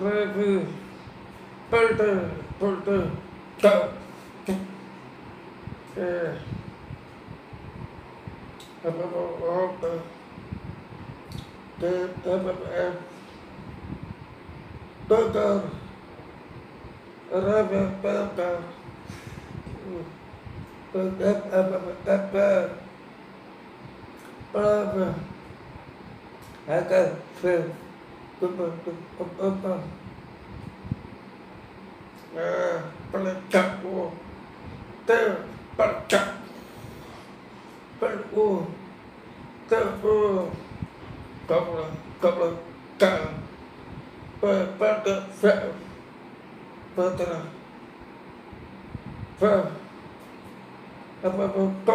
Rebu, pelte, pelte, ta. Eh. Apa apa apa. Te te te te. Pelte. Rebu pelte. Pelte apa apa apa. Pelte. hai cơ phê cúp cúp cúp cúp bắt chặt ô tê bắt chặt bắt ô tê ô cộng là cộng là càng bắt bắt cái phê bắt cái phê bắt bắt bắt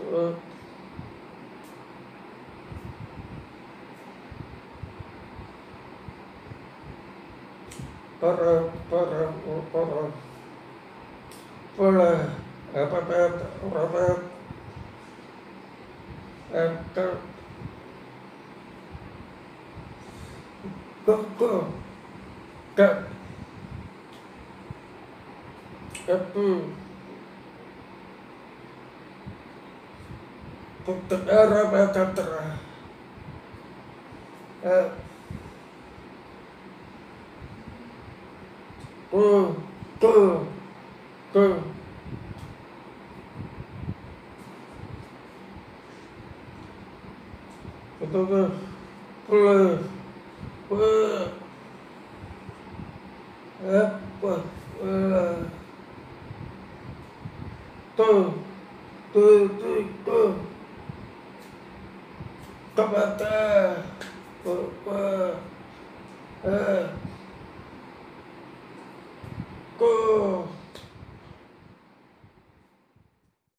uh, per per per para apa apa apa apa kok kok kak apa tuh tuh tuh tuh Come on,